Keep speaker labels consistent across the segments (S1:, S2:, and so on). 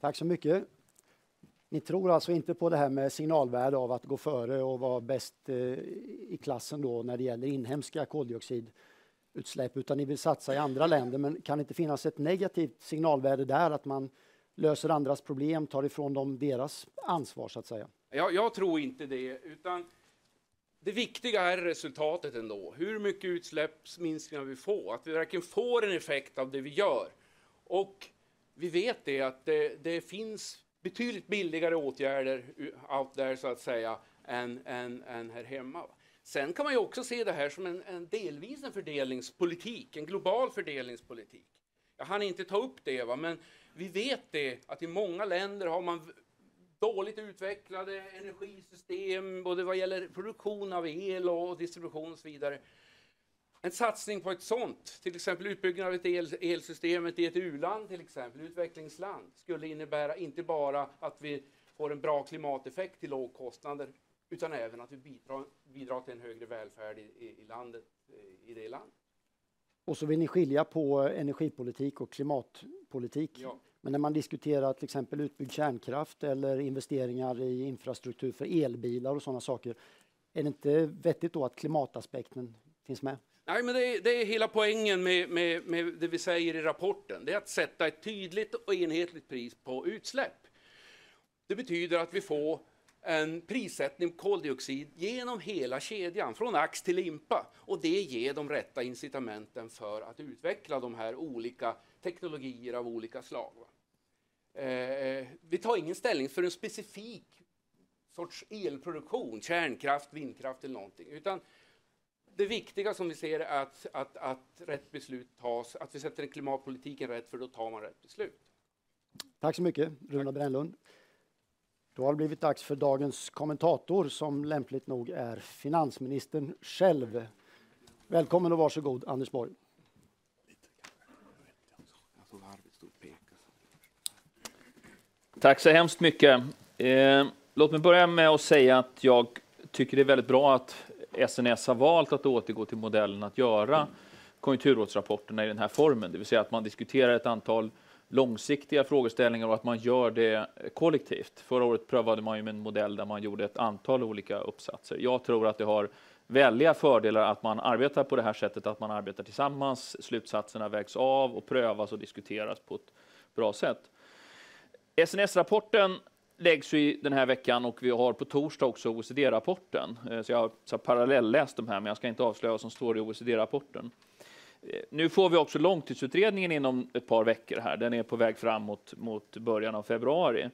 S1: Tack så mycket. Ni tror alltså inte på det här med signalvärde av att gå före och vara bäst eh, i klassen då när det gäller inhemska koldioxidutsläpp, utan ni vill satsa i andra länder. Men kan det inte finnas ett negativt signalvärde där, att man löser andras problem, tar ifrån dem deras ansvar så att säga?
S2: Jag tror inte det, utan det viktiga är resultatet ändå. Hur mycket utsläppsminskningar vi får, att vi verkligen får en effekt av det vi gör. Och vi vet det att det finns betydligt billigare åtgärder out there så att säga än här hemma. Sen kan man ju också se det här som en delvis en fördelningspolitik, en global fördelningspolitik. Jag hann inte ta upp det, men vi vet det att i många länder har man dåligt utvecklade energisystem, både vad gäller produktion av el och distribution och så vidare. En satsning på ett sådant, till exempel utbyggnad av ett elsystemet i ett u-land, till exempel utvecklingsland, skulle innebära inte bara att vi får en bra klimateffekt till låg kostnader, utan även att vi bidrar till en högre välfärd i landet, i det landet.
S1: Och så vill ni skilja på energipolitik och klimatpolitik.
S2: Ja.
S1: Men när man diskuterar till exempel utbyggd kärnkraft eller investeringar i infrastruktur för elbilar och sådana saker, är det inte vettigt då att klimataspekten finns med?
S2: Nej, men det är hela poängen med det vi säger i rapporten. Det är att sätta ett tydligt och enhetligt pris på utsläpp. Det betyder att vi får en prissättning på koldioxid genom hela kedjan, från ax till limpa, och det ger de rätta incitamenten för att utveckla de här olika teknologier av olika slag. Eh, vi tar ingen ställning för en specifik sorts elproduktion, kärnkraft, vindkraft eller någonting, utan det viktiga som vi ser är att rätt beslut tas, att vi sätter klimatpolitiken rätt, för då tar man rätt beslut.
S1: Tack så mycket, Runar Brännlund. Då har det blivit dags för dagens kommentator, som lämpligt nog är finansministern själv. Välkommen och varsågod, Anders Borg.
S3: Tack så hemskt mycket. Låt mig börja med att säga att jag tycker det är väldigt bra att SNS har valt att återgå till modellen att göra konjunkturrådsrapporterna i den här formen. Det vill säga att man diskuterar ett antal långsiktiga frågeställningar och att man gör det kollektivt. Förra året prövade man ju med en modell där man gjorde ett antal olika uppsatser. Jag tror att det har väldiga fördelar att man arbetar på det här sättet, att man arbetar tillsammans, slutsatserna vägs av och prövas och diskuteras på ett bra sätt. SNS-rapporten läggs ju den här veckan och vi har på torsdag också OECD-rapporten. Eh, så jag har parallelläst de här, men jag ska inte avslöja vad som står i OECD-rapporten. Eh, nu får vi också långtidsutredningen inom ett par veckor här. Den är på väg framåt mot början av februari.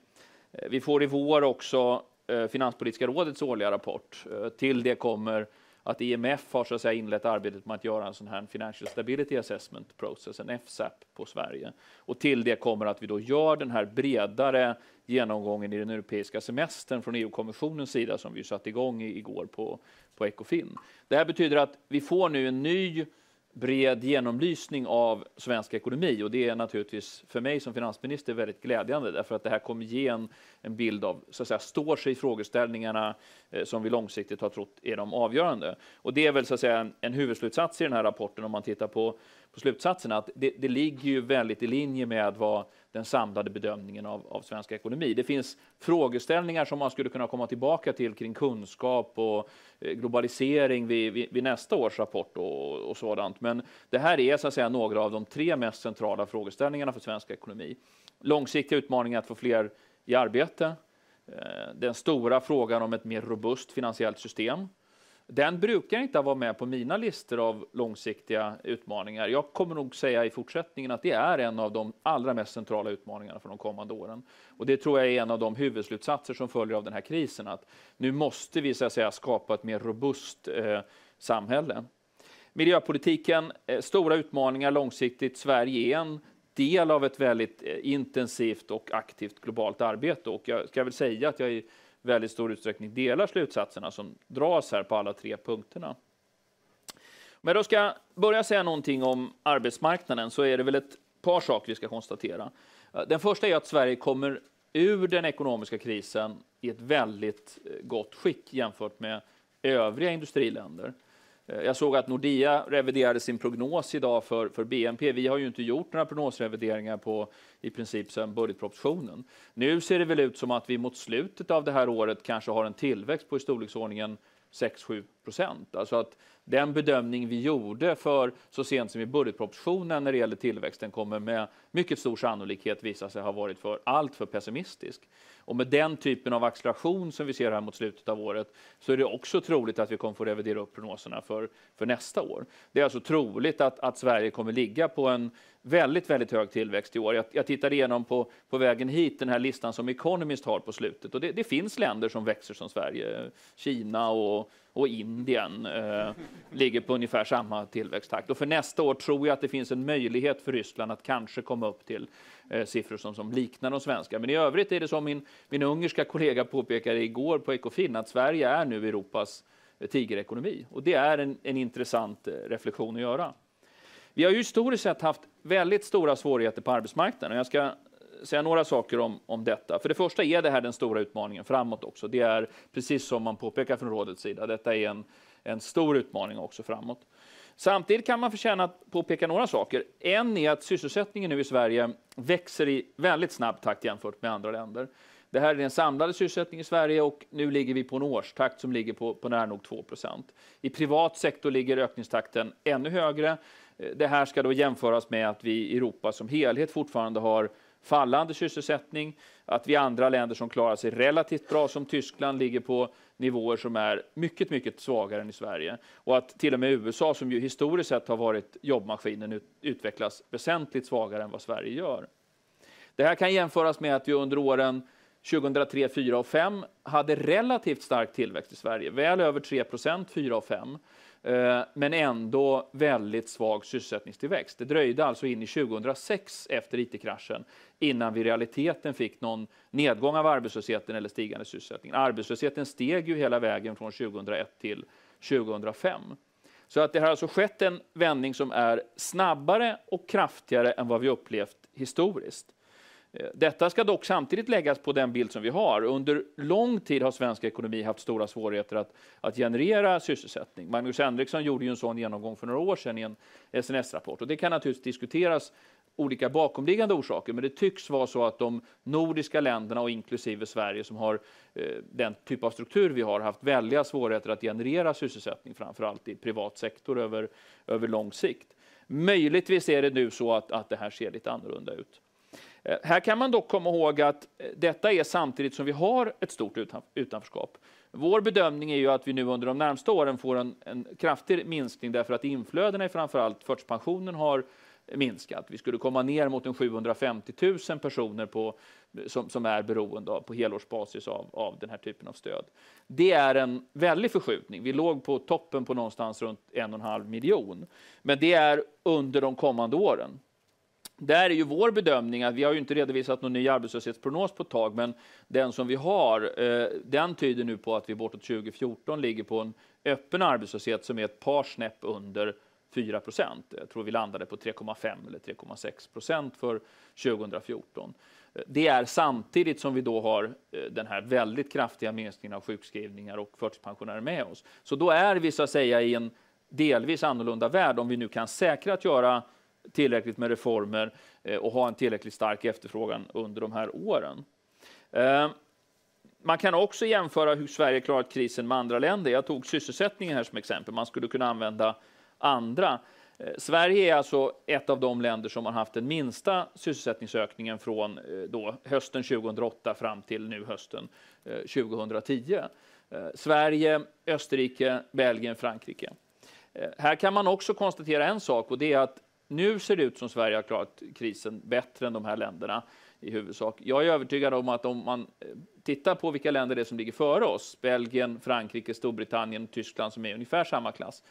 S3: Eh, vi får i vår också Finanspolitiska rådets årliga rapport. Till det kommer att IMF har så att säga inlett arbetet med att göra en sån här Financial Stability Assessment Process, en FSAP på Sverige. Och till det kommer att vi då gör den här bredare genomgången i den europeiska semestern från EU-kommissionens sida, som vi satte igång igår på Ecofin. Det här betyder att vi får nu en ny bred genomlysning av svensk ekonomi och det är naturligtvis för mig som finansminister väldigt glädjande, därför att det här kommer ge en bild av, så att säga, står sig frågeställningarna eh, som vi långsiktigt har trott är de avgörande. Och det är väl så att säga en huvudslutsats i den här rapporten, om man tittar på slutsatserna, att det ligger ju väldigt i linje med vad den samlade bedömningen av svensk ekonomi. Det finns frågeställningar som man skulle kunna komma tillbaka till kring kunskap och eh, globalisering vid nästa års rapport och sådant. Men det här är så att säga några av de tre mest centrala frågeställningarna för svensk ekonomi. Långsiktiga utmaningar att få fler i arbete, eh, den stora frågan om ett mer robust finansiellt system. Den brukar inte vara med på mina listor av långsiktiga utmaningar. Jag kommer nog säga i fortsättningen att det är en av de allra mest centrala utmaningarna för de kommande åren. Och det tror jag är en av de huvudslutsatser som följer av den här krisen, att nu måste vi så att säga skapa ett mer robust eh, samhälle. Miljöpolitiken, eh, stora utmaningar långsiktigt. Sverige är en del av ett väldigt eh, intensivt och aktivt globalt arbete och jag ska väl säga att jag är väldigt stor utsträckning delar slutsatserna som dras här på alla tre punkterna. Men då ska jag börja säga någonting om arbetsmarknaden, så är det väl ett par saker vi ska konstatera. Den första är att Sverige kommer ur den ekonomiska krisen i ett väldigt eh, gott skick jämfört med övriga industriländer. Eh, jag såg att Nordea reviderade sin prognos idag för, för BNP. Vi har ju inte gjort några prognosrevideringar på i princip sedan budgetpropositionen. Nu ser det väl ut som att vi mot slutet av det här året kanske har en tillväxt på i storleksordningen 6-7 procent. Alltså att den bedömning vi gjorde för så sent som i budgetpropositionen när det gäller tillväxten kommer med mycket stor sannolikhet visa sig ha varit för allt för pessimistisk. Och med den typen av acceleration som vi ser här mot slutet av året så är det också troligt att vi kommer få revidera upp prognoserna för, för nästa år. Det är alltså troligt att, att Sverige kommer ligga på en väldigt, väldigt hög tillväxt i år. Jag, jag tittade igenom på, på vägen hit den här listan som Economist har på slutet och det, det finns länder som växer som Sverige. Kina och, och Indien eh, ligger på ungefär samma tillväxttakt. Och för nästa år tror jag att det finns en möjlighet för Ryssland att kanske komma upp till eh, siffror som, som liknar de svenska. Men i övrigt är det som min, min ungerska kollega påpekade igår på Ekofin att Sverige är nu Europas eh, tigerekonomi. Och det är en, en intressant eh, reflektion att göra. Vi har ju historiskt sett haft väldigt stora svårigheter på arbetsmarknaden. Jag ska säga några saker om, om detta. För det första är det här den stora utmaningen framåt också. Det är precis som man påpekar från rådets sida. Detta är en, en stor utmaning också framåt. Samtidigt kan man förtjäna att påpeka några saker. En är att sysselsättningen nu i Sverige växer i väldigt snabb takt jämfört med andra länder. Det här är den samlade sysselsättningen i Sverige och nu ligger vi på en årstakt som ligger på, på nära nog 2% I privat sektor ligger ökningstakten ännu högre. Det här ska då jämföras med att vi i Europa som helhet fortfarande har fallande sysselsättning, att vi andra länder som klarar sig relativt bra som Tyskland ligger på nivåer som är mycket, mycket svagare än i Sverige. Och att till och med USA, som ju historiskt sett har varit jobbmaskinen, utvecklas väsentligt svagare än vad Sverige gör. Det här kan jämföras med att vi under åren 2003, 2004 och 2005 hade relativt stark tillväxt i Sverige, väl över 3 procent 4 och 5. Eh, men ändå väldigt svag sysselsättningstillväxt. Det dröjde alltså in i 2006 efter IT-kraschen innan vi i realiteten fick någon nedgång av arbetslösheten eller stigande sysselsättning. Arbetslösheten steg ju hela vägen från 2001 till 2005. Så att det har alltså skett en vändning som är snabbare och kraftigare än vad vi upplevt historiskt. Eh, detta ska dock samtidigt läggas på den bild som vi har. Under lång tid har svensk ekonomi haft stora svårigheter att, att generera sysselsättning. Magnus Henriksson gjorde ju en sån genomgång för några år sedan i en SNS-rapport. Och det kan naturligtvis diskuteras olika bakomliggande orsaker, men det tycks vara så att de nordiska länderna och inklusive Sverige som har eh, den typ av struktur vi har haft väldiga svårigheter att generera sysselsättning, framför allt i privat sektor över, över lång sikt. Möjligtvis är det nu så att, att det här ser lite annorlunda ut. Eh, här kan man dock komma ihåg att eh, detta är samtidigt som vi har ett stort utanförskap. Vår bedömning är ju att vi nu under de närmsta åren får en, en kraftig minskning därför att inflödena i framförallt förtidspensionen har minskat. Vi skulle komma ner mot en 750 000 personer på, som, som är beroende av, på helårsbasis av, av den här typen av stöd. Det är en väldig förskjutning. Vi låg på toppen på någonstans runt en och en halv miljon. Men det är under de kommande åren. Där är ju vår bedömning att vi har ju inte redovisat någon ny arbetslöshetsprognos på ett tag, men den som vi har, eh, den tyder nu på att vi bortåt 2014 ligger på en öppen arbetslöshet som är ett par snäpp under 4 procent. Jag tror vi landade på 3,5 eller 3,6 procent för 2014. Det är samtidigt som vi då har eh, den här väldigt kraftiga minskningen av sjukskrivningar och förtidspensionärer med oss. Så då är vi så att säga i en delvis annorlunda värld om vi nu kan säkra att göra tillräckligt med reformer eh, och ha en tillräckligt stark efterfrågan under de här åren. Eh, man kan också jämföra hur Sverige klarat krisen med andra länder. Jag tog sysselsättningen här som exempel. Man skulle kunna använda andra. Eh, Sverige är alltså ett av de länder som har haft den minsta sysselsättningsökningen från då, hösten 2008 fram till nu hösten 2010. Sverige, Österrike, Belgien, Frankrike. Här kan man också konstatera en sak och det är att nu ser det ut som Sverige har klarat krisen bättre än de här länderna i huvudsak. Jag är övertygad om att om man eh, tittar på vilka länder det är som ligger före oss, Belgien, Frankrike, Storbritannien, Tyskland som är i ungefär samma klass,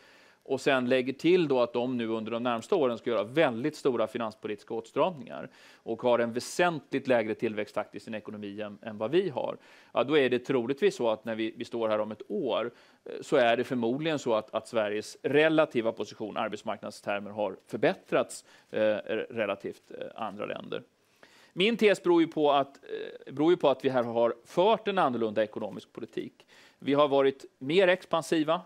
S3: och sen lägger till då att de nu under de närmsta åren ska göra väldigt stora finanspolitiska åtstramningar och har en väsentligt lägre tillväxttakt i sin ekonomi än, än vad vi har, ja, då är det troligtvis så att när vi, vi står här om ett år eh, så är det förmodligen så att, att Sveriges relativa position, arbetsmarknadstermer, har förbättrats eh, relativt eh, andra länder. Min tes beror ju, på att, eh, beror ju på att vi här har fört en annorlunda ekonomisk politik. Vi har varit mer expansiva,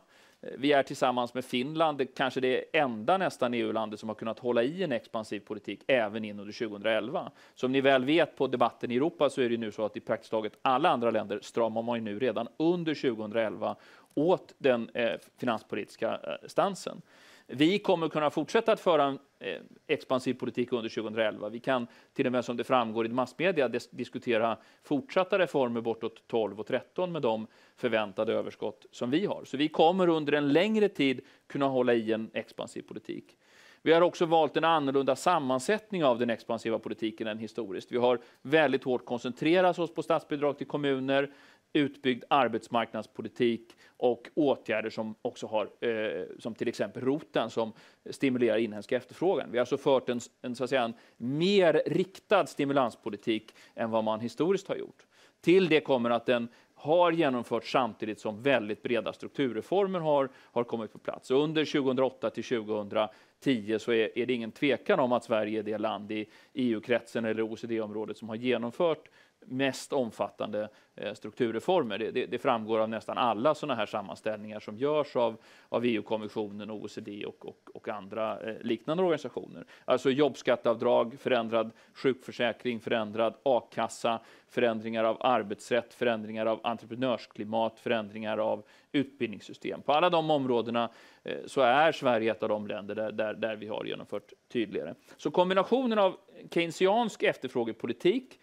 S3: vi är tillsammans med Finland, kanske det enda nästan EU-landet som har kunnat hålla i en expansiv politik även in under 2011. Som ni väl vet på debatten i Europa så är det nu så att i praktiskt taget alla andra länder stramar man nu redan under 2011 åt den eh, finanspolitiska eh, stansen. Vi kommer kunna fortsätta att föra en eh, expansiv politik under 2011. Vi kan till och med som det framgår i massmedia diskutera fortsatta reformer bortåt 12 och 13 med de förväntade överskott som vi har. Så vi kommer under en längre tid kunna hålla i en expansiv politik. Vi har också valt en annorlunda sammansättning av den expansiva politiken än historiskt. Vi har väldigt hårt koncentrerat oss på statsbidrag till kommuner, utbyggd arbetsmarknadspolitik och åtgärder som också har, eh, som till exempel roten som stimulerar inhemsk efterfrågan. Vi har alltså fört en, en, så att säga, en mer riktad stimulanspolitik än vad man historiskt har gjort. Till det kommer att den har genomförts samtidigt som väldigt breda strukturreformer har, har kommit på plats. Och under 2008 till 2010 så är, är det ingen tvekan om att Sverige är det land i EU-kretsen eller OECD-området som har genomfört mest omfattande eh, strukturreformer. Det, det, det, framgår av nästan alla sådana här sammanställningar som görs av, av EU-kommissionen, OECD och, och, och andra eh, liknande organisationer. Alltså jobbskatteavdrag, förändrad sjukförsäkring, förändrad a-kassa, förändringar av arbetsrätt, förändringar av entreprenörsklimat, förändringar av utbildningssystem. På alla de områdena eh, så är Sverige ett av de länder där, där, där vi har genomfört tydligare. Så kombinationen av keynesiansk efterfrågepolitik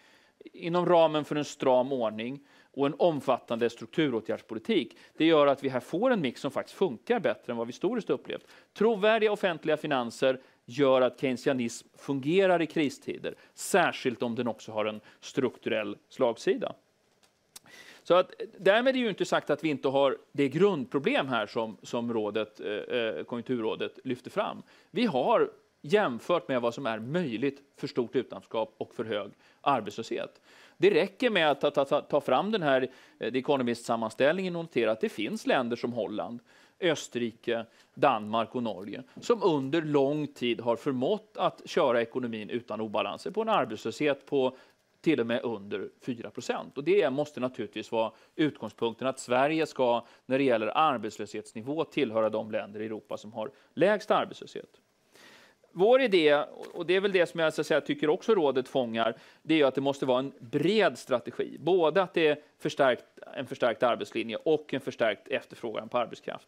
S3: inom ramen för en stram ordning och en omfattande strukturåtgärdspolitik. Det gör att vi här får en mix som faktiskt funkar bättre än vad vi historiskt upplevt. Trovärdiga offentliga finanser gör att keynesianism fungerar i kristider, särskilt om den också har en strukturell slagsida. Så att, därmed är ju inte sagt att vi inte har det grundproblem här som, som rådet, eh, eh konjunkturrådet lyfter fram. Vi har jämfört med vad som är möjligt för stort utanförskap och för hög arbetslöshet. Det räcker med att ta, ta, ta fram den här eh, The Economist-sammanställningen och notera att det finns länder som Holland, Österrike, Danmark och Norge som under lång tid har förmått att köra ekonomin utan obalanser på en arbetslöshet på till och med under 4. Och det måste naturligtvis vara utgångspunkten att Sverige ska, när det gäller arbetslöshetsnivå, tillhöra de länder i Europa som har lägst arbetslöshet vår idé, och det är väl det som jag så säga, tycker också rådet fångar, det är att det måste vara en bred strategi. Både att det är förstärkt, en förstärkt arbetslinje och en förstärkt efterfrågan på arbetskraft.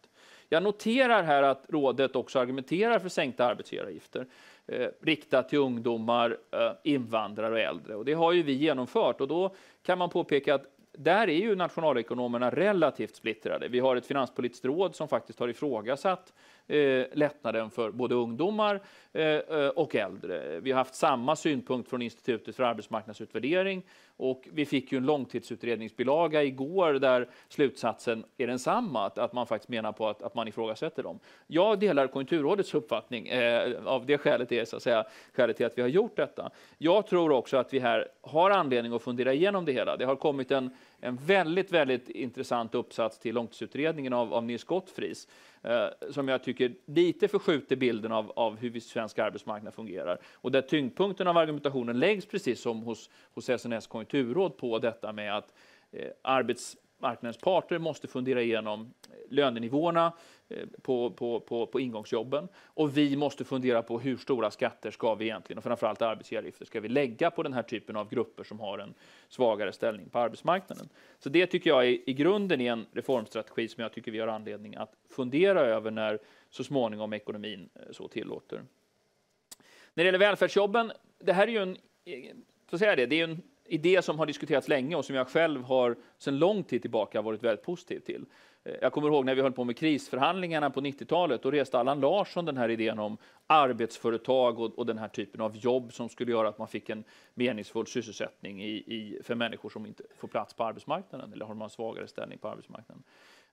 S3: Jag noterar här att rådet också argumenterar för sänkta arbetsgivaravgifter eh, riktat till ungdomar, eh, invandrare och äldre. Och det har ju vi genomfört och då kan man påpeka att där är ju nationalekonomerna relativt splittrade. Vi har ett finanspolitiskt råd som faktiskt har ifrågasatt eh, lättnaden för både ungdomar eh, och äldre. Vi har haft samma synpunkt från Institutet för arbetsmarknadsutvärdering och vi fick ju en långtidsutredningsbilaga igår där slutsatsen är densamma, att, att man faktiskt menar på att, att man ifrågasätter dem. Jag delar Konjunkturrådets uppfattning. Eh, av det skälet är så att säga skälet till att vi har gjort detta. Jag tror också att vi här har anledning att fundera igenom det hela. Det har kommit en en väldigt, väldigt intressant uppsats till långtidsutredningen av, av Nils Gottfries eh, som jag tycker lite förskjuter bilden av, av hur svensk arbetsmarknad fungerar. Och där tyngdpunkten av argumentationen läggs precis som hos, hos SNS konjunkturråd på detta med att eh, arbetsmarknadens parter måste fundera igenom eh, lönenivåerna eh, på, på, på, på ingångsjobben. Och vi måste fundera på hur stora skatter ska vi egentligen, och framförallt arbetsgivaravgifter, ska vi lägga på den här typen av grupper som har en svagare ställning på arbetsmarknaden. Så det tycker jag är, i grunden är en reformstrategi som jag tycker vi har anledning att fundera över när så småningom ekonomin eh, så tillåter. När det gäller välfärdsjobben, det här är ju en, så säga det, det är en idé som har diskuterats länge och som jag själv har sedan lång tid tillbaka varit väldigt positiv till. Eh, jag kommer ihåg när vi höll på med krisförhandlingarna på 90-talet. Då reste Allan Larsson den här idén om arbetsföretag och, och, den här typen av jobb som skulle göra att man fick en meningsfull sysselsättning i, i, för människor som inte får plats på arbetsmarknaden eller har en svagare ställning på arbetsmarknaden.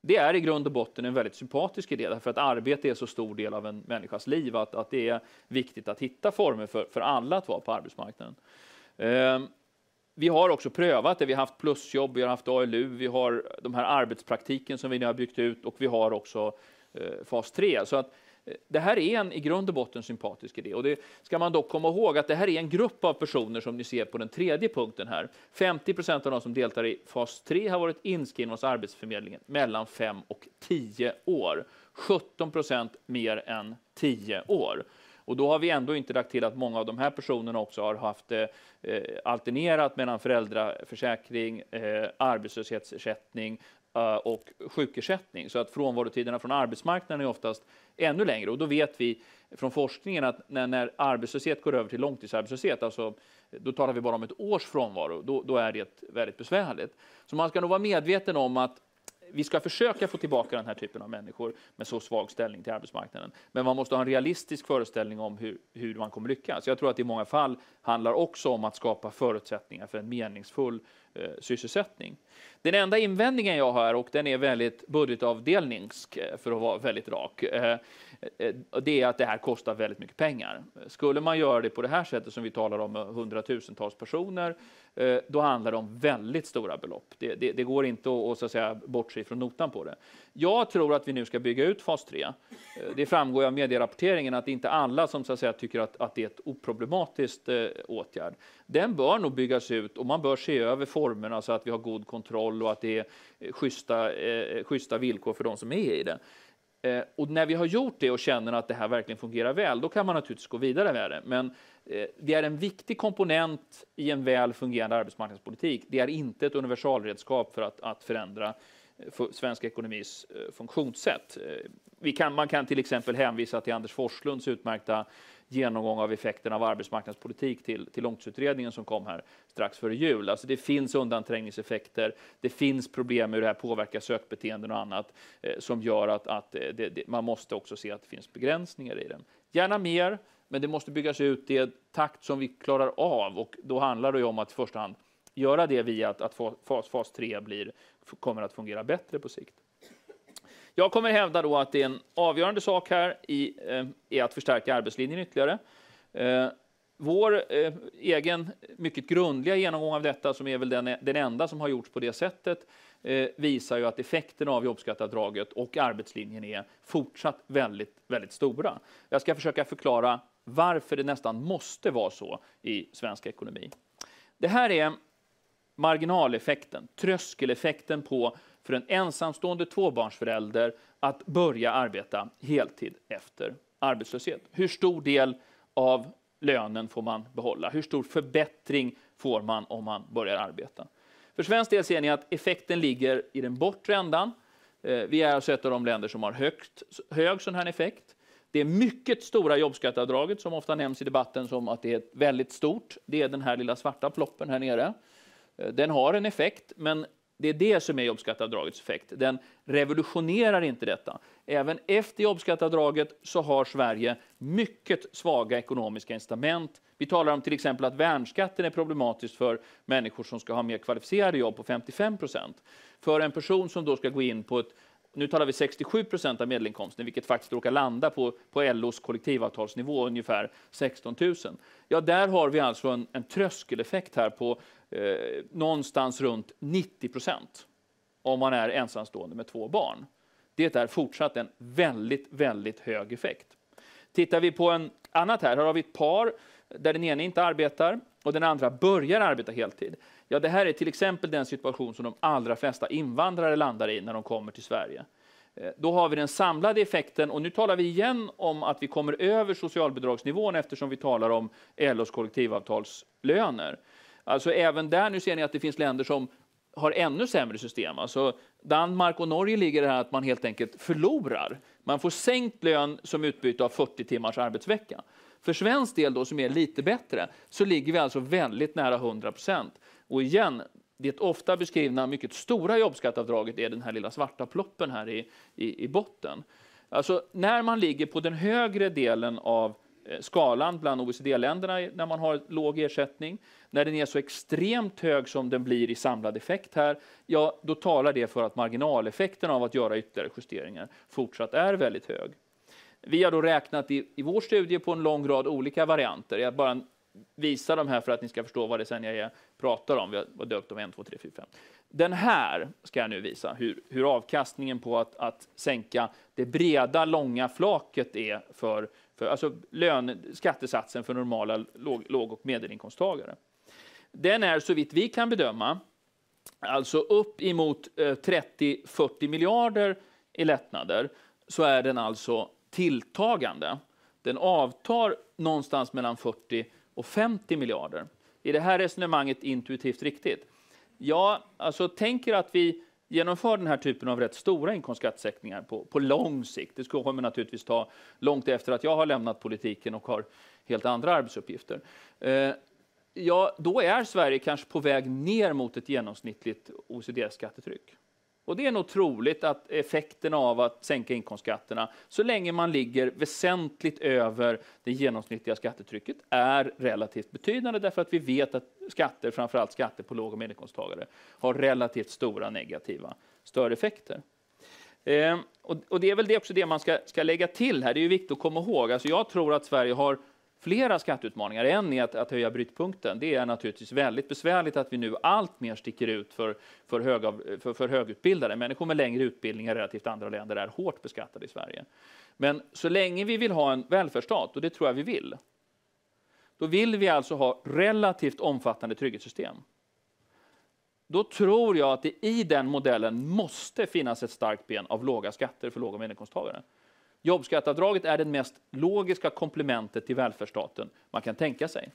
S3: Det är i grund och botten en väldigt sympatisk idé därför att arbete är så stor del av en människas liv att, att det är viktigt att hitta former för, för alla att vara på arbetsmarknaden. Ehm vi har också prövat det. Vi har haft plusjobb, vi har haft ALU, vi har de här arbetspraktiken som vi nu har byggt ut och vi har också eh, fas 3. Så att eh, det här är en i grund och botten sympatisk idé. Och det ska man dock komma ihåg att det här är en grupp av personer som ni ser på den tredje punkten här. 50 procent av de som deltar i fas 3 har varit inskrivna hos Arbetsförmedlingen mellan 5 och 10 år. 17 procent mer än 10 år. Och då har vi ändå inte lagt till att många av de här personerna också har haft eh, eh, alternerat mellan föräldraförsäkring, eh, arbetslöshetsersättning eh, och sjukersättning. Så att frånvarotiderna från arbetsmarknaden är oftast ännu längre. Och då vet vi från forskningen att när, när arbetslöshet går över till långtidsarbetslöshet, alltså, då talar vi bara om ett års frånvaro, då, då är det väldigt besvärligt. Så man ska nog vara medveten om att vi ska försöka få tillbaka den här typen av människor med så svag ställning till arbetsmarknaden. Men man måste ha en realistisk föreställning om hur, hur man kommer lyckas. Jag tror att det i många fall handlar också om att skapa förutsättningar för en meningsfull eh, sysselsättning. Den enda invändningen jag har, och den är väldigt budgetavdelningsk eh, för att vara väldigt rak, Eh, Eh, det är att det här kostar väldigt mycket pengar. Skulle man göra det på det här sättet som vi talar om, eh, hundratusentals personer, eh, då handlar det om väldigt stora belopp. Det, det, det går inte att, så att säga, bortse från notan på det. Jag tror att vi nu ska bygga ut fas 3. Det framgår av medierapporteringen att det inte alla som så att säga, tycker att, att det är ett oproblematiskt eh, åtgärd. Den bör nog byggas ut och man bör se över formerna så att vi har god kontroll och att det är schyssta, eh, schyssta villkor för de som är i det. Eh, och när vi har gjort det och känner att det här verkligen fungerar väl, då kan man naturligtvis gå vidare med det. Men eh, det är en viktig komponent i en väl fungerande arbetsmarknadspolitik. Det är inte ett universalredskap för att, att förändra eh, för svensk ekonomis eh, funktionssätt. Eh, vi kan, man kan till exempel hänvisa till Anders Forslunds utmärkta genomgång av effekterna av arbetsmarknadspolitik till, till långtidsutredningen som kom här strax före jul. Alltså det finns undanträngningseffekter, det finns problem med hur det här påverkar sökbeteenden och annat eh, som gör att, att eh, det, det, man måste också se att det finns begränsningar i den. Gärna mer, men det måste byggas ut i en takt som vi klarar av och då handlar det om att i första hand göra det via att, att fas, fas 3 blir, kommer att fungera bättre på sikt. Jag kommer hävda då att det är en avgörande sak här i, eh, är att förstärka arbetslinjen ytterligare. Eh, vår eh, egen mycket grundliga genomgång av detta, som är väl den, den enda som har gjorts på det sättet, eh, visar ju att effekten av jobbskatteavdraget och arbetslinjen är fortsatt väldigt, väldigt stora. Jag ska försöka förklara varför det nästan måste vara så i svensk ekonomi. Det här är marginaleffekten, tröskeleffekten på för en ensamstående tvåbarnsförälder att börja arbeta heltid efter arbetslöshet. Hur stor del av lönen får man behålla? Hur stor förbättring får man om man börjar arbeta? För svensk del ser ni att effekten ligger i den bortre ändan. Eh, vi är alltså ett av de länder som har högt, hög sån här effekt. Det mycket stora jobbskatteavdraget som ofta nämns i debatten som att det är väldigt stort. Det är den här lilla svarta ploppen här nere. Eh, den har en effekt, men det är det som är jobbskatteavdragets effekt. Den revolutionerar inte detta. Även efter jobbskatteavdraget så har Sverige mycket svaga ekonomiska incitament. Vi talar om till exempel att värnskatten är problematisk för människor som ska ha mer kvalificerade jobb på 55 procent. För en person som då ska gå in på ett nu talar vi 67 procent av medelinkomsten, vilket faktiskt råkar landa på, på LOs kollektivavtalsnivå, ungefär 16 000. Ja, där har vi alltså en, en tröskeleffekt här på eh, någonstans runt 90 procent om man är ensamstående med två barn. Det är fortsatt en väldigt, väldigt hög effekt. Tittar vi på en annat här, här har vi ett par där den ena inte arbetar och den andra börjar arbeta heltid. Ja, det här är till exempel den situation som de allra flesta invandrare landar i när de kommer till Sverige. Eh, då har vi den samlade effekten och nu talar vi igen om att vi kommer över socialbidragsnivån eftersom vi talar om LOs kollektivavtalslöner. Alltså även där, nu ser ni att det finns länder som har ännu sämre system. Alltså Danmark och Norge ligger det här att man helt enkelt förlorar. Man får sänkt lön som utbyte av 40 timmars arbetsvecka. För svensk del då, som är lite bättre, så ligger vi alltså väldigt nära 100 procent. Och igen, det ofta beskrivna mycket stora jobbskatteavdraget är den här lilla svarta ploppen här i, i, i botten. Alltså när man ligger på den högre delen av Eh, skalan bland OECD-länderna när man har låg ersättning. När den är så extremt hög som den blir i samlad effekt här, ja, då talar det för att marginaleffekten av att göra ytterligare justeringar fortsatt är väldigt hög. Vi har då räknat i, i vår studie på en lång rad olika varianter. Jag bara visar de här för att ni ska förstå vad det sen jag pratar om. Vi har döpt dem 1, 2, 3, 4, 5. Den här ska jag nu visa hur, hur avkastningen på att, att sänka det breda, långa flaket är för för, alltså lön, skattesatsen för normala låg, låg och medelinkomsttagare. Den är så vitt vi kan bedöma alltså upp emot eh, 30-40 miljarder i lättnader så är den alltså tilltagande. Den avtar någonstans mellan 40 och 50 miljarder. Är det här resonemanget intuitivt riktigt? Ja, alltså tänker att vi genomför den här typen av rätt stora inkomstskattesänkningar på, på lång sikt. Det kommer naturligtvis ta långt efter att jag har lämnat politiken och har helt andra arbetsuppgifter. Eh, ja, då är Sverige kanske på väg ner mot ett genomsnittligt OECD-skattetryck. Och det är nog troligt att effekterna av att sänka inkomstskatterna, så länge man ligger väsentligt över det genomsnittliga skattetrycket, är relativt betydande därför att vi vet att skatter, framförallt skatter på låg och medelinkomsttagare, har relativt stora negativa störeffekter. Eh, och, och, det är väl det också det man ska, ska lägga till här. Det är ju viktigt att komma ihåg. Alltså jag tror att Sverige har flera skatteutmaningar. En är att, att höja brytpunkten. Det är naturligtvis väldigt besvärligt att vi nu allt mer sticker ut för, för, höga, för, för högutbildade. Människor med längre utbildningar relativt andra länder är hårt beskattade i Sverige. Men så länge vi vill ha en välfärdsstat, och det tror jag vi vill, då vill vi alltså ha relativt omfattande trygghetssystem. Då tror jag att det i den modellen måste finnas ett starkt ben av låga skatter för låg och medelinkomsttagare. Jobbskatteavdraget är det mest logiska komplementet till välfärdsstaten man kan tänka sig.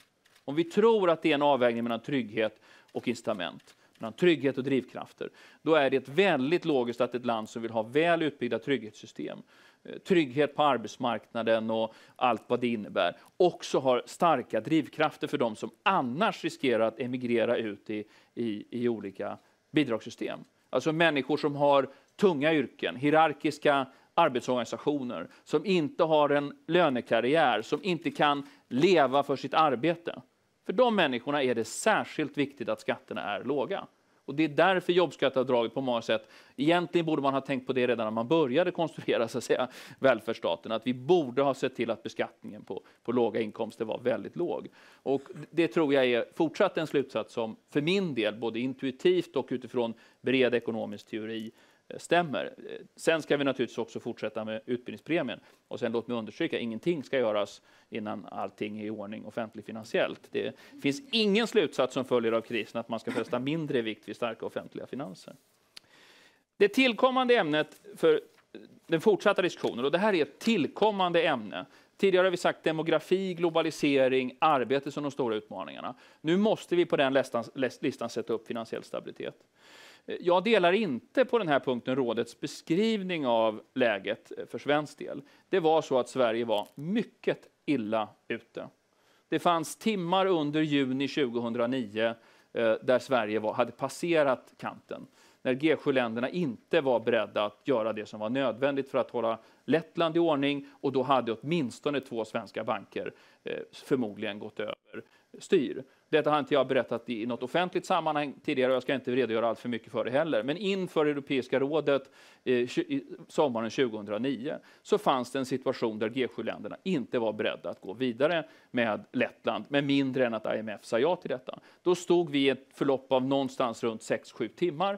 S3: Om vi tror att det är en avvägning mellan trygghet och incitament, mellan trygghet och drivkrafter, då är det väldigt logiskt att ett land som vill ha väl utbyggda trygghetssystem, eh, trygghet på arbetsmarknaden och allt vad det innebär, också har starka drivkrafter för de som annars riskerar att emigrera ut i, i, i olika bidragssystem. Alltså människor som har tunga yrken, hierarkiska arbetsorganisationer, som inte har en lönekarriär, som inte kan leva för sitt arbete. För de människorna är det särskilt viktigt att skatterna är låga. Och Det är därför jobbskatteavdraget på många sätt, egentligen borde man ha tänkt på det redan när man började konstruera så att säga, välfärdsstaten, att vi borde ha sett till att beskattningen på, på låga inkomster var väldigt låg. Och Det tror jag är fortsatt en slutsats som för min del, både intuitivt och utifrån bred ekonomisk teori, stämmer. Sen ska vi naturligtvis också fortsätta med utbildningspremien. Och sen låt mig understryka, ingenting ska göras innan allting är i ordning offentligfinansiellt. Det finns ingen slutsats som följer av krisen att man ska fästa mindre vikt vid starka offentliga finanser. Det tillkommande ämnet för den fortsatta diskussionen, och det här är ett tillkommande ämne. Tidigare har vi sagt demografi, globalisering, arbete som de stora utmaningarna. Nu måste vi på den listan, listan sätta upp finansiell stabilitet. Jag delar inte på den här punkten rådets beskrivning av läget eh, för svensk del. Det var så att Sverige var mycket illa ute. Det fanns timmar under juni 2009 eh, där Sverige var, hade passerat kanten. När G7-länderna inte var beredda att göra det som var nödvändigt för att hålla Lettland i ordning och då hade åtminstone två svenska banker eh, förmodligen gått över styr. Detta har inte jag berättat i något offentligt sammanhang tidigare och jag ska inte redogöra allt för mycket för det heller. Men inför Europeiska rådet eh, sommaren 2009 så fanns det en situation där G7-länderna inte var beredda att gå vidare med Lettland med mindre än att IMF sa ja till detta. Då stod vi i ett förlopp av någonstans runt 6-7 timmar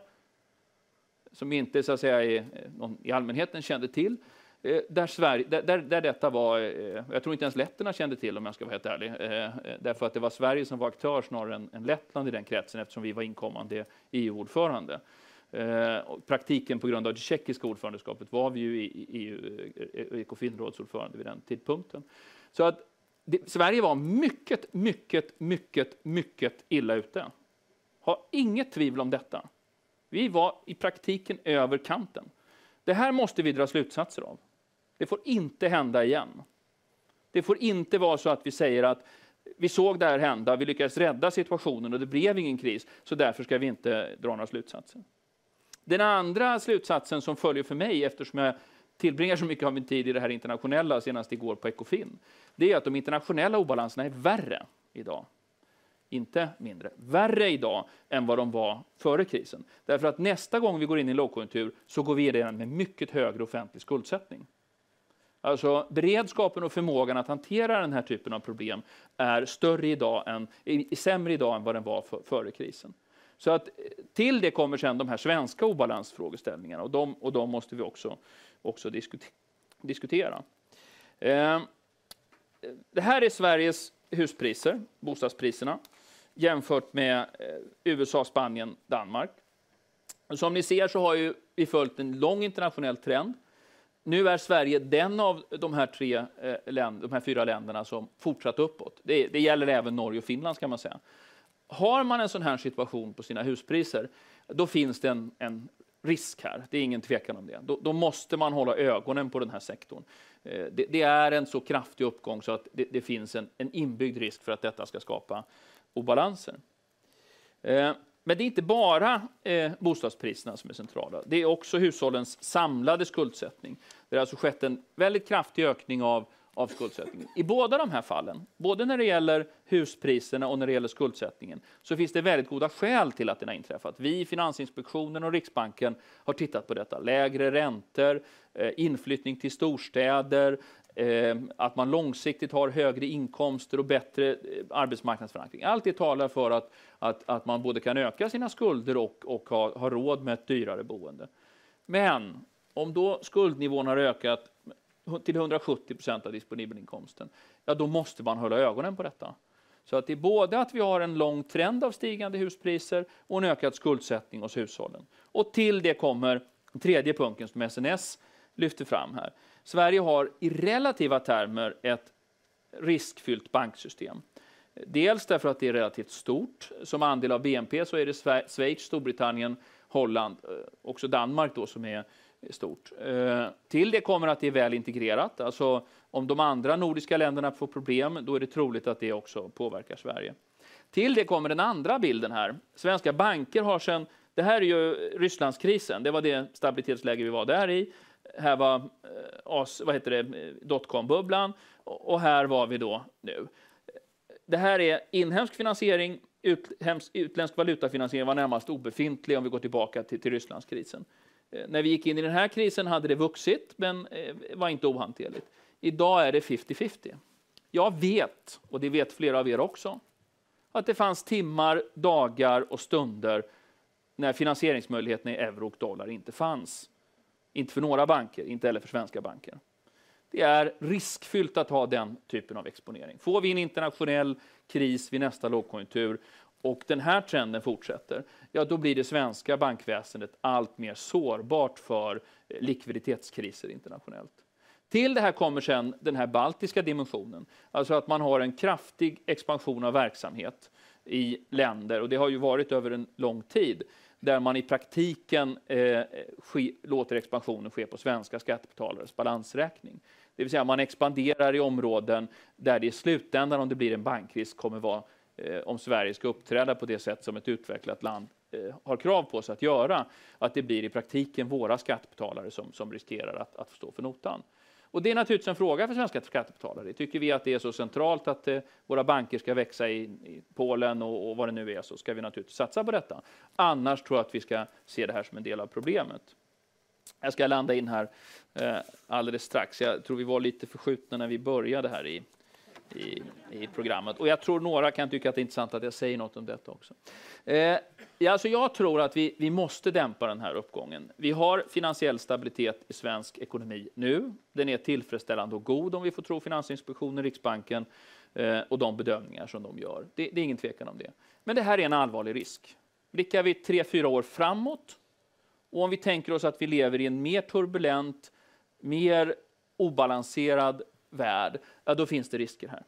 S3: som inte så att säga, i, någon, i allmänheten kände till. Eh, där, Sverige, där, där, detta var, eh, jag tror inte ens letterna kände till om jag ska vara helt ärlig, eh, därför att det var Sverige som var aktör snarare än, än Lettland i den kretsen eftersom vi var inkommande EU-ordförande. praktiken på grund av det tjeckiska ordförandeskapet var vi ju i EU, Ekofinrådsordförande vid den tidpunkten. Så att det, Sverige var mycket, mycket, mycket, mycket illa ute. Ha inget tvivel om detta. Vi var i praktiken över kanten. Det här måste vi dra slutsatser av. Det får inte hända igen. Det får inte vara så att vi säger att vi såg det här hända, vi lyckades rädda situationen och det blev ingen kris, så därför ska vi inte dra några slutsatser. Den andra slutsatsen som följer för mig, eftersom jag tillbringar så mycket av min tid i det här internationella, senast igår på Ekofin, det är att de internationella obalanserna är värre idag. Inte mindre. Värre idag än vad de var före krisen. Därför att nästa gång vi går in i en lågkonjunktur så går vi in med mycket högre offentlig skuldsättning. Alltså beredskapen och förmågan att hantera den här typen av problem är större idag än, är sämre idag än vad den var för, före krisen. Så att till det kommer sen de här svenska obalansfrågeställningarna och de, och de måste vi också, också diskutera. Eh, det här är Sveriges huspriser, bostadspriserna, jämfört med eh, USA, Spanien, Danmark. Som ni ser så har ju vi följt en lång internationell trend nu är Sverige den av de här, tre, eh, de här fyra länderna som fortsatt uppåt. Det, det gäller även Norge och Finland ska man säga. Har man en sån här situation på sina huspriser, då finns det en, en risk här. Det är ingen tvekan om det. Då, då, måste man hålla ögonen på den här sektorn. Eh, det, det, är en så kraftig uppgång så att det, det finns en, en, inbyggd risk för att detta ska skapa obalanser. Eh, men det är inte bara eh, bostadspriserna som är centrala. Det är också hushållens samlade skuldsättning. Det har alltså skett en väldigt kraftig ökning av, av skuldsättningen. I båda de här fallen, både när det gäller huspriserna och när det gäller skuldsättningen, så finns det väldigt goda skäl till att den har inträffat. Vi, Finansinspektionen och Riksbanken har tittat på detta. Lägre räntor, eh, inflyttning till storstäder, Ehm, att man långsiktigt har högre inkomster och bättre eh, arbetsmarknadsförankring. Allt det talar för att, att, att man både kan öka sina skulder och, och ha, ha råd med ett dyrare boende. Men om då skuldnivån har ökat till 170 procent av disponibelinkomsten, ja då måste man hålla ögonen på detta. Så att det är både att vi har en lång trend av stigande huspriser och en ökad skuldsättning hos hushållen. Och till det kommer tredje punkten som SNS lyfter fram här. Sverige har i relativa termer ett riskfyllt banksystem. Dels därför att det är relativt stort. Som andel av BNP så är det Schweiz, Storbritannien, Holland, eh, också Danmark då som är stort. Eh, till det kommer att det är väl integrerat. Alltså om de andra nordiska länderna får problem, då är det troligt att det också påverkar Sverige. Till det kommer den andra bilden här. Svenska banker har sedan, det här är ju Rysslandskrisen, det var det stabilitetsläge vi var där i här var eh, vad heter det, dotcom-bubblan och här var vi då nu. Det här är inhemsk finansiering, utländsk valutafinansiering var närmast obefintlig om vi går tillbaka till, till Rysslandskrisen. Eh, när vi gick in i den här krisen hade det vuxit, men eh, var inte ohanterligt. Idag är det 50-50. Jag vet, och det vet flera av er också, att det fanns timmar, dagar och stunder när finansieringsmöjligheterna i euro och dollar inte fanns. Inte för några banker, inte heller för svenska banker. Det är riskfyllt att ha den typen av exponering. Får vi en internationell kris vid nästa lågkonjunktur och den här trenden fortsätter, ja då blir det svenska bankväsendet allt mer sårbart för eh, likviditetskriser internationellt. Till det här kommer sedan den här baltiska dimensionen, alltså att man har en kraftig expansion av verksamhet i länder, och det har ju varit över en lång tid, där man i praktiken eh, ske, låter expansionen ske på svenska skattebetalares balansräkning. Det vill säga man expanderar i områden där det i slutändan, om det blir en bankkris, kommer vara eh, om Sverige ska uppträda på det sätt som ett utvecklat land eh, har krav på sig att göra, att det blir i praktiken våra skattebetalare som, som riskerar att, att stå för notan. Och det är naturligtvis en fråga för svenska skattebetalare. Tycker vi att det är så centralt att eh, våra banker ska växa i, i Polen och, och, vad det nu är, så ska vi naturligtvis satsa på detta. Annars tror jag att vi ska se det här som en del av problemet. Jag ska landa in här eh, alldeles strax. Jag tror vi var lite förskjutna när vi började här i, i, i, programmet. Och jag tror några kan tycka att det är intressant att jag säger något om detta också. Eh, alltså jag tror att vi, vi måste dämpa den här uppgången. Vi har finansiell stabilitet i svensk ekonomi nu. Den är tillfredsställande och god om vi får tro Finansinspektionen, Riksbanken eh, och de bedömningar som de gör. Det, det är ingen tvekan om det. Men det här är en allvarlig risk. Blickar vi tre, fyra år framåt och om vi tänker oss att vi lever i en mer turbulent, mer obalanserad värld, ja, då finns det risker här.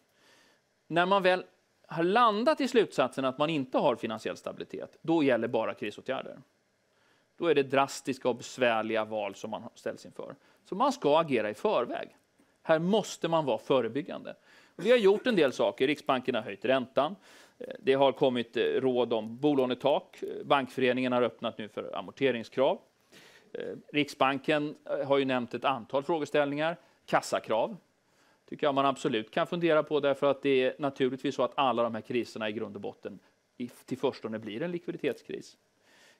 S3: När man väl har landat i slutsatsen att man inte har finansiell stabilitet, då gäller bara krisåtgärder. Då är det drastiska och besvärliga val som man ställs inför. Så man ska agera i förväg. Här måste man vara förebyggande. Vi har gjort en del saker. Riksbanken har höjt räntan. Eh, det har kommit eh, råd om bolånetak. Eh, bankföreningen har öppnat nu för amorteringskrav. Riksbanken har ju nämnt ett antal frågeställningar. Kassakrav tycker jag man absolut kan fundera på därför att det är naturligtvis så att alla de här kriserna i grund och botten till förstone blir en likviditetskris.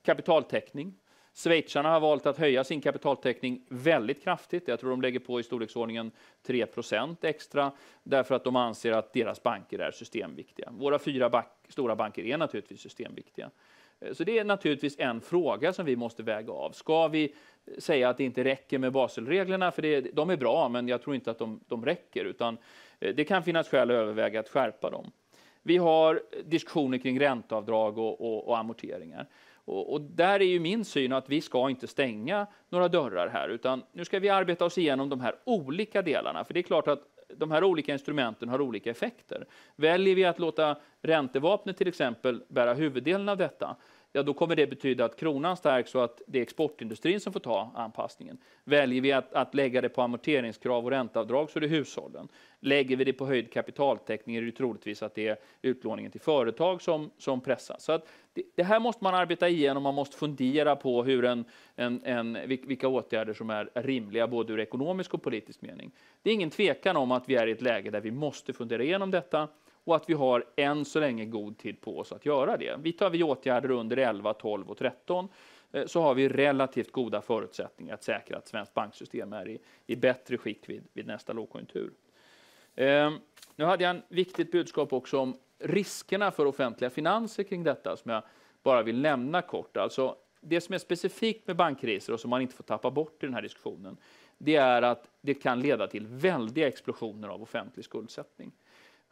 S3: Kapitaltäckning. Schweizarna har valt att höja sin kapitaltäckning väldigt kraftigt. Jag tror de lägger på i storleksordningen 3% extra därför att de anser att deras banker är systemviktiga. Våra fyra bank, stora banker är naturligtvis systemviktiga. Så det är naturligtvis en fråga som vi måste väga av. Ska vi säga att det inte räcker med Baselreglerna, för det, de är bra, men jag tror inte att de, de räcker, utan eh, det kan finnas skäl att överväga att skärpa dem. Vi har diskussioner kring ränteavdrag och, och, och amorteringar. Och, och, där är ju min syn att vi ska inte stänga några dörrar här, utan nu ska vi arbeta oss igenom de här olika delarna. För det är klart att de här olika instrumenten har olika effekter. Väljer vi att låta räntevapnet till exempel bära huvuddelen av detta, ja då kommer det betyda att kronan stärks och att det är exportindustrin som får ta anpassningen. Väljer vi att, att lägga det på amorteringskrav och ränteavdrag så är det hushållen. Lägger vi det på höjd kapitaltäckning är det troligtvis att det är utlåningen till företag som, som pressas. Så att det, det här måste man arbeta igenom, man måste fundera på hur en, en, en, vilka åtgärder som är rimliga både ur ekonomisk och politisk mening. Det är ingen tvekan om att vi är i ett läge där vi måste fundera igenom detta och att vi har än så länge god tid på oss att göra det. Vidtar vi åtgärder under 11, 12 och 13 eh, så har vi relativt goda förutsättningar att säkra att svenskt banksystem är i, i bättre skick vid, vid nästa lågkonjunktur. Ehm, nu hade jag en viktigt budskap också om riskerna för offentliga finanser kring detta som jag bara vill nämna kort. Alltså, det som är specifikt med bankkriser och som man inte får tappa bort i den här diskussionen, det är att det kan leda till väldiga explosioner av offentlig skuldsättning.